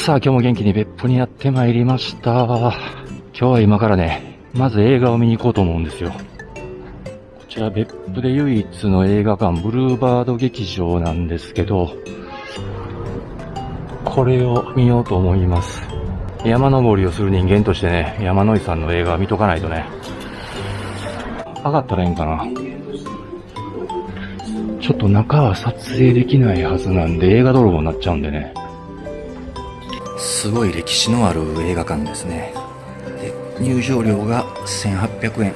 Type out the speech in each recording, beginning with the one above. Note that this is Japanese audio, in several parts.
さあ、今日も元気に別府にやってまいりました。今日は今からね、まず映画を見に行こうと思うんですよ。こちら別府で唯一の映画館、ブルーバード劇場なんですけど、これを見ようと思います。山登りをする人間としてね、山野井さんの映画を見とかないとね。上がったらいいんかな。ちょっと中は撮影できないはずなんで映画泥棒になっちゃうんでね。すごい歴史のある映画館ですね。で入場料が1800円。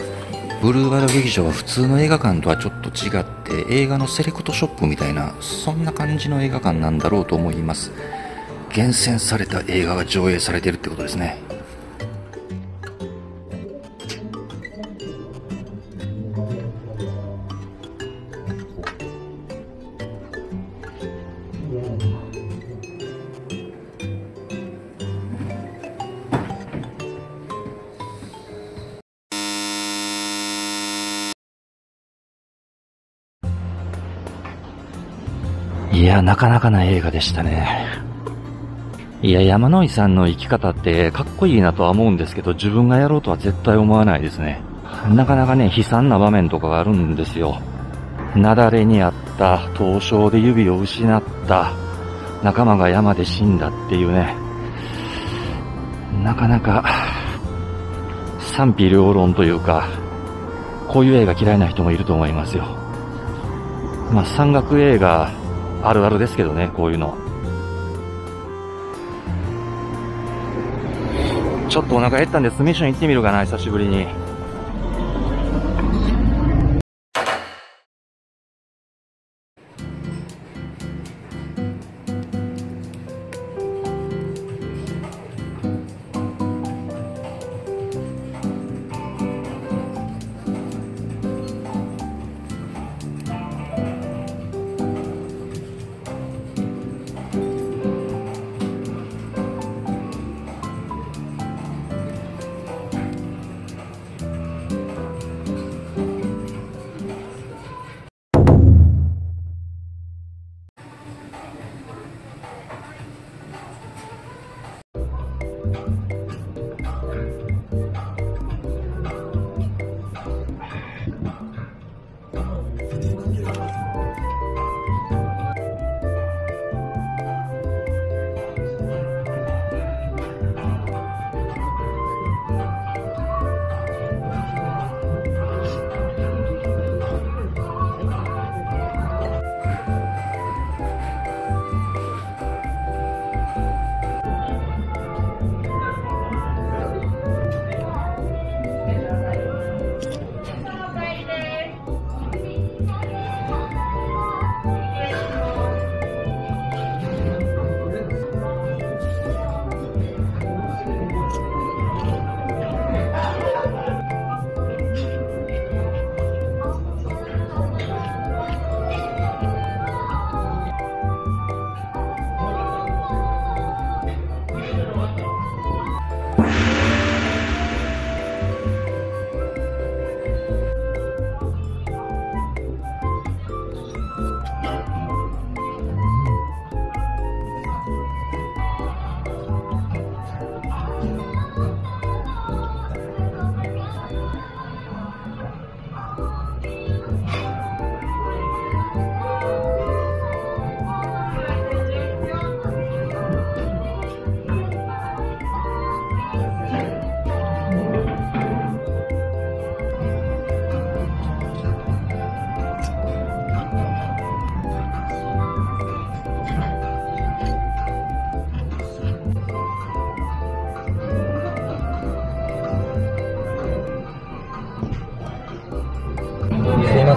ブルーバード劇場は普通の映画館とはちょっと違って映画のセレクトショップみたいなそんな感じの映画館なんだろうと思います。厳選された映画が上映されてるってことですね。いや、なかなかな映画でしたね。いや、山野井さんの生き方ってかっこいいなとは思うんですけど、自分がやろうとは絶対思わないですね。なかなかね、悲惨な場面とかがあるんですよ。雪崩にあった、凍傷で指を失った、仲間が山で死んだっていうね。なかなか、賛否両論というか、こういう映画嫌いな人もいると思いますよ。まあ、山岳映画あるあるですけどね、こういうのは。ちょっとお腹減ったんで、スミッション行ってみるかな、久しぶりに。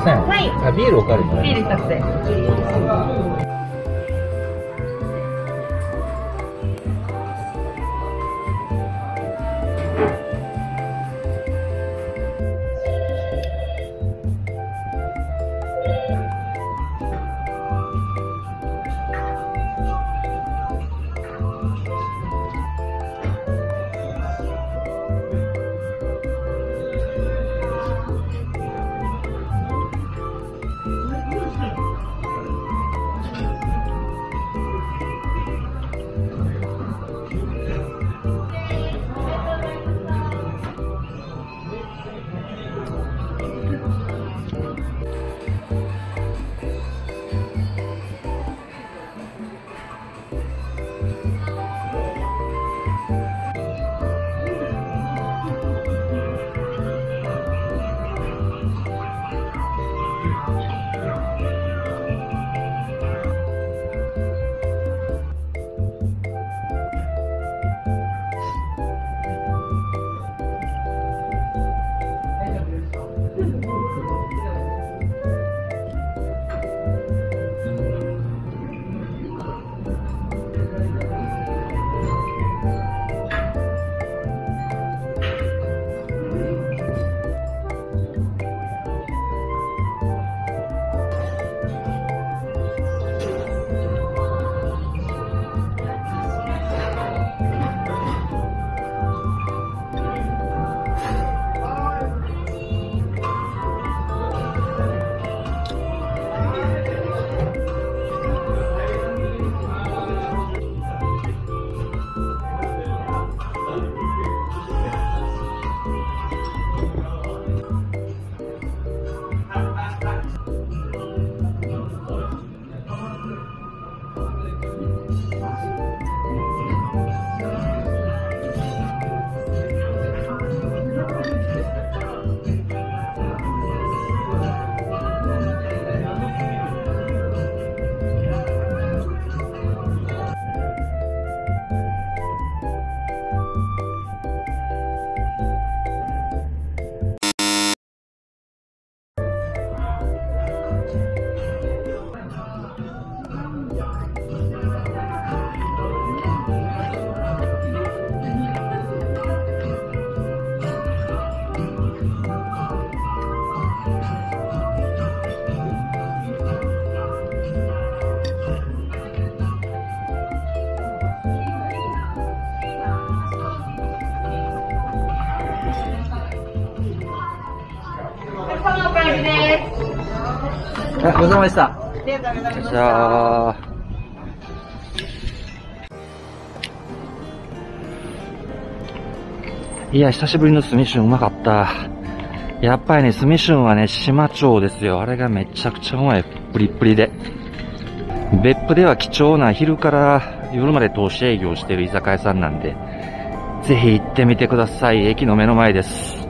せん。はいあビールおかわりもらえビールます一つで。ごちそうさまでした。じゃあ、いや、久しぶりのスミシュンうまかった。やっぱりね、スミシュンはね、島町ですよ。あれがめちゃくちゃうまい。プリップリで。別府では貴重な昼から夜まで投資営業してる居酒屋さんなんで、ぜひ行ってみてください。駅の目の前です。